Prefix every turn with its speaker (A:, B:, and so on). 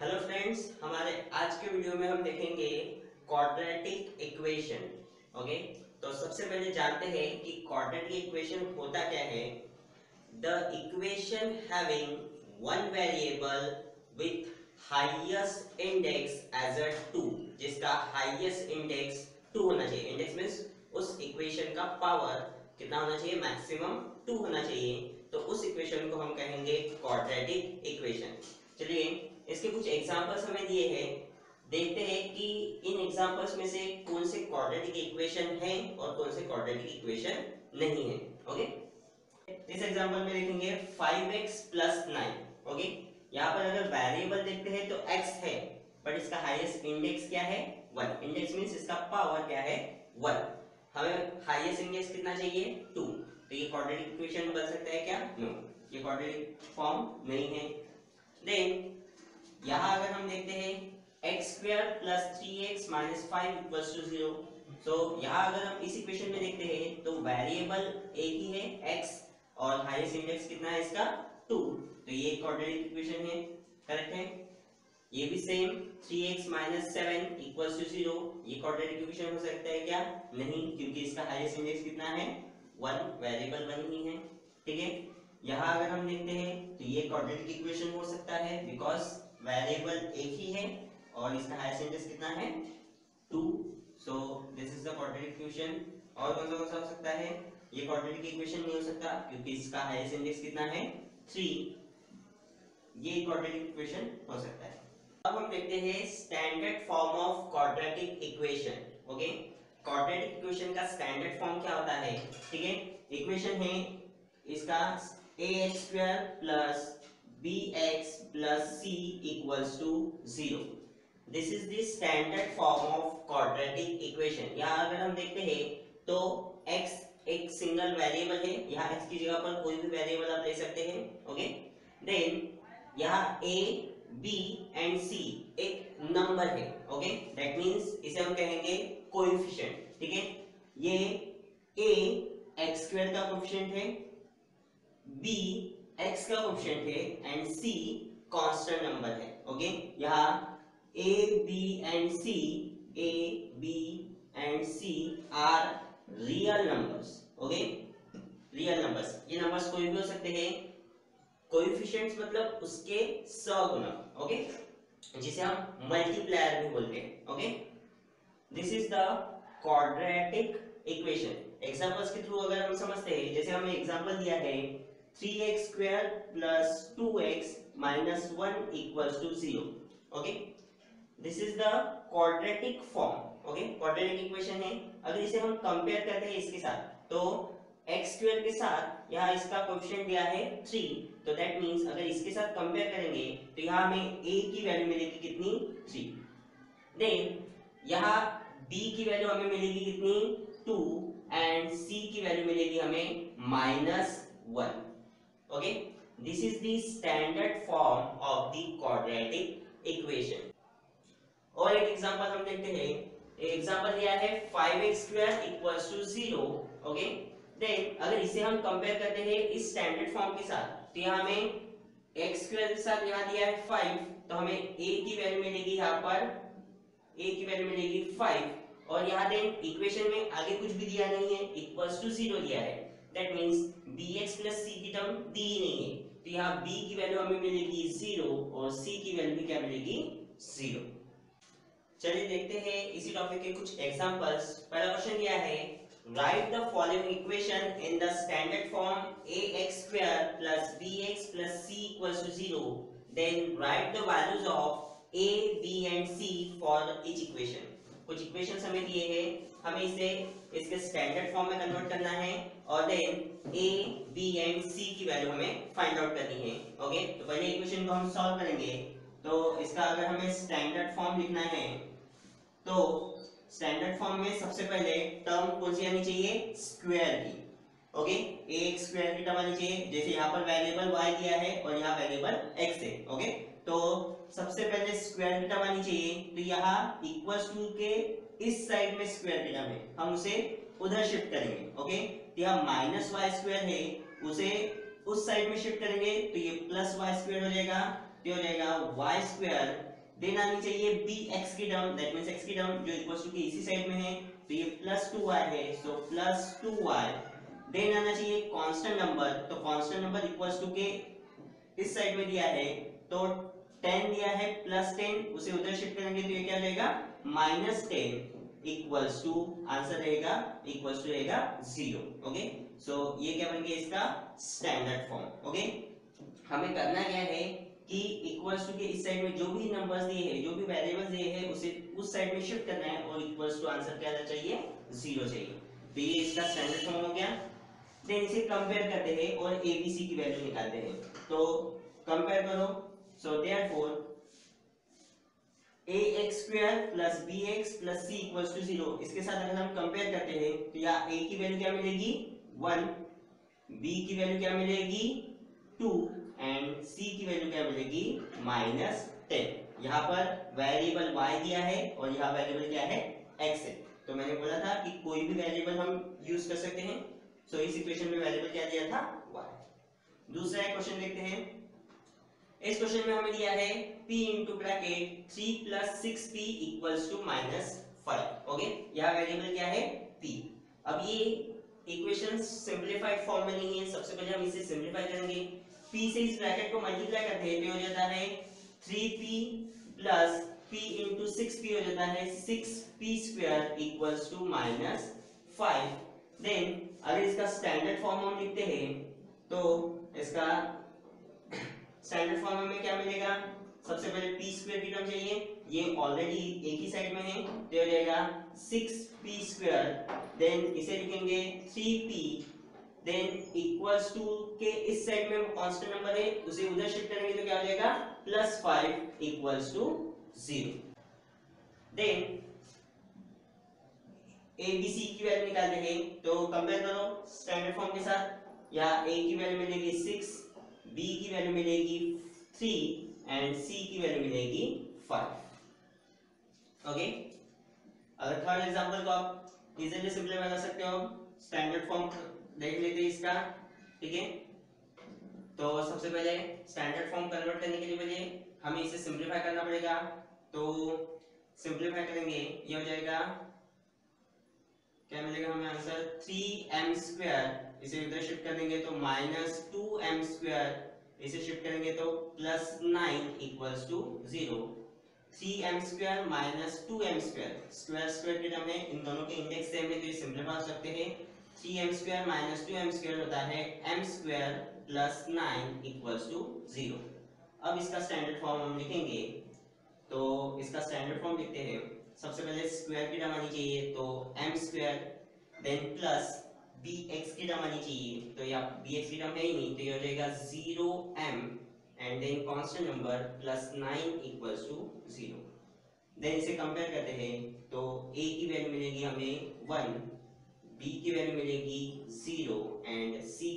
A: Hello friends हमारे आज के वीडियो में हम देखेंगे क्वाड्रेटिक इक्वेशन ओके तो सबसे पहले जानते हैं कि क्वाड्रेटिक इक्वेशन होता क्या है? The equation having one variable with highest index as a two जिसका हाईएस्ट इंडेक्स टू होना चाहिए। इंडेक्स मीन्स उस इक्वेशन का पावर कितना होना चाहिए? मैक्सिमम टू होना चाहिए। तो उस इक्वेशन को हम कहेंगे क्वाड्रेटिक इक्वेशन चलिए इसके कुछ एग्जांपल्स हमें दिए हैं। देखते हैं कि इन एग्जांपल्स में से कौन से क्वाड्रेटिक इक्वेशन है और कौन से क्वाड्रेटिक इक्वेशन नहीं है ओके इस एग्जांपल में देखेंगे 5x 9 ओके यहाँ पर अगर वेरिएबल देखते हैं तो x है बट इसका हाईएस्ट इंडेक्स क्या है? 1 इंडेक्स मींस इसका पावर क्या है? 1 हमें हाईएस्ट इंडेक्स कितना चाहिए? 2 तो ये क्वाड्रेटिक इक्वेशन बन सकता है क्या? नो ये क्वाड्रेटिक फॉर्म नहीं है। देन यहाँ अगर हम देखते हैं x square plus three x minus five equals to zero तो यहाँ अगर हम इस इक्वेशन में देखते हैं तो वेरिएबल एक ही है एक्स और हाईएस्ट इंडेक्स कितना है इसका? टू तो ये क्वाड्रेटिक इक्वेशन है करेक्ट है? ये भी same three x minus seven equals to zero ये क्वाड्रेटिक इक्वेशन हो सकता है क्या? नहीं, क्योंकि इसका हाईएस्ट इंडेक्स कितना है? वन वेरिएबल वन ही है, ठीक है? यहाँ अगर हम देखते हैं तो ये क्वाड्रेटिक इक्वेशन हो सकता है बिकॉज़ वेरिएबल एक ही है, और इसका हाईएस्ट इंडेक्स कितना है? Two so this is the quadratic equation और कौन सा कौन सा हो सकता है? ये क्वाड्रेटिक इक्वेशन नहीं हो सकता, क्योंकि इसका हाईएस्ट इंडेक्स कितना है? थ्री ये क्वाड्रेटिक इक्वेशन हो सकता है। अब हम देखते हैं standard form of quadratic equation okay quadratic equation का स्टैंडर्ड फॉर्म क्या होता है? ठीक है? इक्वेशन है, इसका a square plus b x plus c equals to zero this is the standard form of quadratic equation यहाँ अगर हम देखते हैं तो x एक सिंगल वेरिएबल है। यहाँ x की जगह पर कोई भी वेरिएबल आप ले सकते हैं ओके देन यहाँ a, b एंड c एक नंबर है ओके दैट मींस इसे हम कहेंगे कोएफिशिएंट ठीक है? ये a, x स्क्वायर का कोएफिशिएंट है b, x का कोएफिशिएंट है एंड c कांस्टेंट नंबर है ओके यहाँ a, b and c, a, b and c are real numbers okay real numbers ये नंबर्स कोई भी हो सकते हैं। कोएफिशिएंट्स मतलब उसके सगुणक ओके जिसे हम मल्टीप्लायर भी बोलते हैं okay this is the quadratic equation examples के थ्रू अगर हम समझते हैं, जैसे हमें एग्जांपल दिया है three x square plus two x minus one equals to zero okay this is the quadratic form okay quadratic equation है। अगर इसे हम कंपेयर करते हैं इसके साथ तो एक्स स्क्वायर के साथ यहाँ इसका कोएफिशिएंट दिया है थ्री तो दैट मींस अगर इसके साथ कंपेयर करेंगे तो यहाँ हमें ए की वैल्यू मिलेगी कितनी? थ्री देन यहाँ बी की वैल्यू हमें मिलेगी कितनी? टू एंड सी की वैल्यू मिलेगी हमें minus one okay? This is the standard form of the quadratic equation. और एक एग्जांपल हम देखते हैं। एग्जांपल लिया है 5x square equals to 0 okay then अगर इसे हम कंपेयर करते हैं इस स्टैंडर्ड फॉर्म के साथ तो यहाँ हमें x स्क्वायर के साथ यहाँ दिया है 5 तो हमें a की वैल्यू मिलेगी यहाँ पर। A की वैल्यू मिलेगी 5 और यहाँ देन इक्वेशन में आगे कुछ भी दिया नहीं है इक्वल्स टू 0 दिया है। दैट मींस bx c की टर्म दी ही नहीं है। तो यहाँ b की वैल्यू हमें मिलेगी ज़ीरो और c की वैल्यू क्या मिलेगी? ज़ीरो चलिए देखते हैं इसी टॉपिक के कुछ एग्जांपल्स पहला क्वेश्चन दिया है? Write the following equation in the standard form ax square plus bx plus c equals to zero then write the values of a, b and c for each equation कुछ equations हमें दिए हैं। हमें इसे, इसके standard form में convert करना है और then a, b and c की वैल्यू हमें फाइंड आउट करनी है। ओके तो पहले इक्वेशन को हम सॉल्व करेंगे। तो इसका अगर हमें स्टैंडर्ड फॉर्म लिखना है तो स्टैंडर्ड फॉर्म में सबसे पहले टर्म कौन सी आनी चाहिए? स्क्वायर की। ओके एक स्क्वायर की टर्म आनी चाहिए। जैसे यहाँ पर वेरिएबल वाई दिया है और यहाँ वेरिएबल एक्स है। ओके तो सबसे पहले स्क्वायर की टर्म आनी चाहिए। तो यहाँ इक्वल्स टू के इस साइड में स्क्वायर टर्म है हम उसे उधर शिफ्ट करेंगे ओके तो यहाँ माइनस वाई स्क्वायर है, उसे उस साइड में शिफ्ट करेंगे तो ये प्लस वाई स्क्वायर हो जाएगा। तो हो जाएगा वाई स्क्वायर देन आनी चाहिए बी एक्स की टर्म दैट मींस एक्स की टर्म जो इक्वल्स टू के इसी साइड में है तो ये प्लस टू वाई है so plus two y then आना चाहिए कांस्टेंट नंबर तो कांस्टेंट नंबर इक्वल्स टू के इस साइड में दिया है तो 10 दिया है प्लस टेन उसे उधर शिफ्ट करेंगे तो ये क्या रहेगा? Minus ten equals to answer रहेगा इक्वल्स टू रहेगा ज़ीरो ओके सो ये क्या बन गया इसका? स्टैंडर्ड फॉर्म ओके हमें करना क्या है कि इक्वल्स टू के इस साइड में जो भी नंबर्स दिए हैं, जो भी वेरिएबल्स दिए हैं, उसे उस साइड में शिफ्ट करना है और इक्वल्स टू आंसर क्या आना चाहिए? ज़ीरो चाहिए। तो ये इसका स्टैंडर्ड फॉर्म हो गया। देन इसे कंपेयर करते हैं और एबीसी की वैल्यू निकालते हैं। तो कंपेयर करो। So therefore ax square plus bx plus c equals to 0 इसके साथ अगर हम कंपेयर करते हैं तो या a की वैल्यू क्या मिलेगी? 1 b की वैल्यू क्या मिलेगी? 2 एंड c की वैल्यू क्या मिलेगी? माइनस टेन यहाँ पर वेरिएबल y दिया है और यहाँ वेरिएबल क्या है? X है. तो मैंने बोला था कि कोई भी वेरिएबल हम यूज़ कर सकते हैं। सो so, इस इक्वेशन में वेरिएबल क्या दिया था? Y. दूसरा क्वेश्चन देखते हैं। इस क्वेश्चन में हमें दिया है p into bracket three six p equals to minus five okay यहाँ वेरिएबल क्या है? P. अब ये इक्वेशन सिंपलीफाइड फॉर्म में नहीं है. सबसे पहले हम इसे सिंपलीफाई करेंगे. P से इस ब्रैकेट को मल्टीप्लाई करते हैं तो हो जाता है 3p plus p six P हो जाता है. Six p square equals to minus five then अगर इसका स्टैंडर्ड फॉर्म हम लिखते हैं तो इसका स्टैंडर्ड फॉर्म में क्या मिलेगा? सबसे पहले पी स्क्वायर की टर्म चाहिए? ये ऑलरेडी एक ही साइड में है तो हो जाएगा सिक्स पी स्क्वायर देन इसे लिखेंगे three p then equals to के इस साइड में कांस्टेंट नंबर है, उसे उधर शिफ्ट करेंगे तो क्या हो जाएगा? Plus five equals to zero then a b c की वैल्यू निकालते हैं तो कंपेयर करो स्टैंडर्ड फॉर्म के साथ, या ए की वैल्यू मिलेगी सिक्स बी की वैल्यू मिलेगी थ्री एंड सी की वैल्यू मिलेगी फाइव ओके अगर थर्ड एग्जांपल को आप इजीली सिंपलीफाई कर सकते हो स्टैंडर्ड फॉर्म देख लेते हैं इसका, ठीक है? तो सबसे पहले स्टैंडर्ड फॉर्म कन्वर्ट करने के लिए पहले हमें इसे सिंपलीफाई करना पड़ेगा। तो सिंपलीफाई करेंगे, ये हो जाएगा, क्या मिलेगा हमें आंसर थ्री एम स्क्वायर इसे इधर शिफ्ट कर देंगे तो माइनस टू एम स्क्वायर इसे शिफ्ट करेंगे तो plus nine equals to zero three m square minus two m square square square की टर्म है इन दोनों के इंडेक्स सेम है तो ये सिंपलीफाई कर सकते हैं। Three m square minus two m square होता है m square plus nine equals to zero अब इसका स्टैंडर्ड फॉर्म हम लिखेंगे। तो इसका स्टैंडर्ड फॉर्म लिखते हैं। सबसे पहले स्क्वायर की टर्म आनी चाहिए तो m square then plus b x की टर्म आनी चाहिए। तो या बी एक्स की टर्म है ही नहीं तो ये हो जाएगा zero m and then constant number plus nine equals to zero then इसे कंपेयर करते हैं तो ए की वैल्यू मिलेगी हमें वन बी की वैल्यू मिलेगी ज़ीरो एंड सी